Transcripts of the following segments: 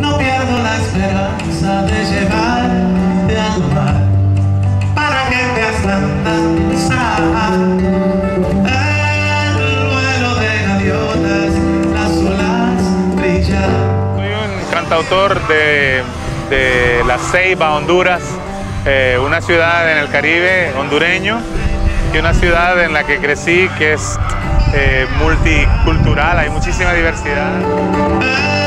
No pierdo la esperanza de llevarte al mar para que te danzar. El vuelo de gaviotas, las olas brillan. Soy un cantautor de, de La Ceiba, Honduras, eh, una ciudad en el Caribe hondureño y una ciudad en la que crecí que es eh, multicultural, hay muchísima diversidad.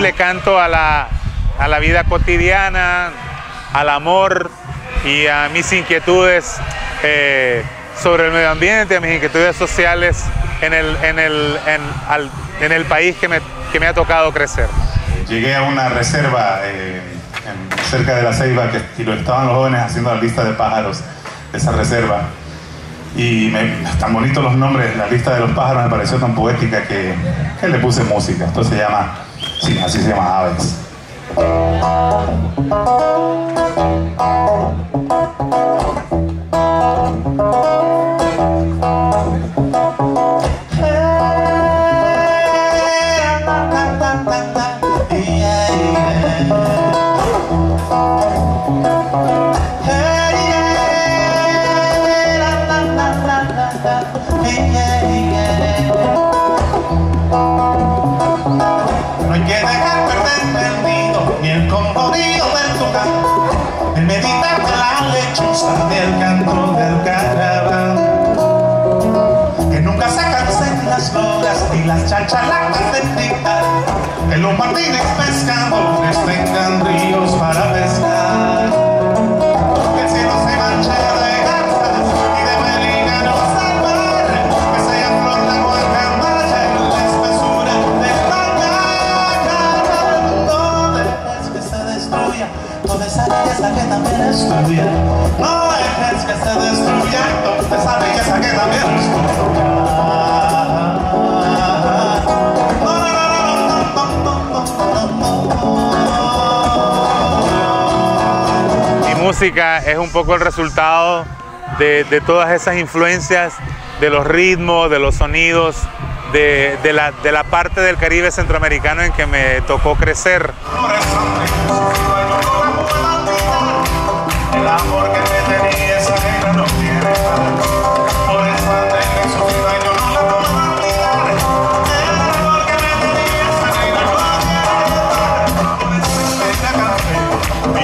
Le canto a la, a la vida cotidiana, al amor y a mis inquietudes eh, sobre el medio ambiente, a mis inquietudes sociales en el, en el, en, el país que me, que me ha tocado crecer. Llegué a una reserva eh, cerca de la Ceiba que y lo estaban los jóvenes haciendo la lista de pájaros esa reserva. Y me, tan bonitos los nombres, la lista de los pájaros me pareció tan poética que, que le puse música. Esto se llama, sí, así se llama Aves. No como digo en el meditar de la lechuza del canto del carnaval. Que nunca se cansen las loras y las chachalatas de dictar, el Martínez pescado. que también es. No dejes que se destruya, usted sabe que también música es un poco el resultado de, todas esas influencias, de los ritmos, de los sonidos, de la parte del Caribe centroamericano en que me tocó crecer.